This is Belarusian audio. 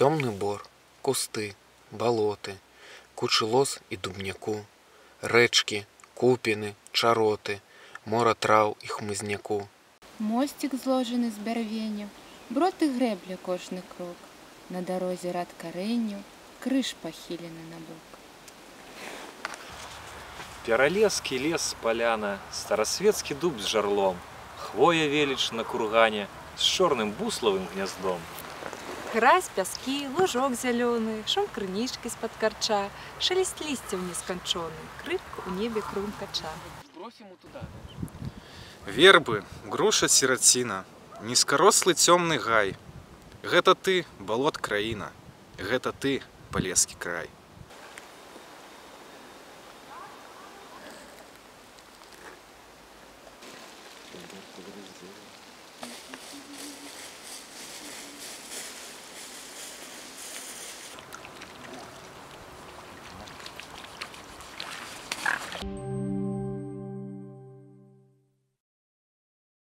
Темный бор, кусты, болоты, Кучы лос і дубняку, Рэчкі, купіны, чароты, Мора траў і хмызняку. Мосцік зложены з бярвеню, брод і грэбля кожны крок. На дарозе рад карэнню, крыж пахілены на бок. Пералескі лес паляна, старасветскі дуб з жарлом, хвоя веліч на кургане з чорным буславым гняздом. Гразь, пяскі, лужок зялёны, шум крынічкі з-пад карча, шелест лісцяў несканчоны, крык у небе крум кача. Вербы, груша сіраціна, нізкарослы цёмны гай. Гэта ты, балот краіна, гэта ты, палескі край. Thank you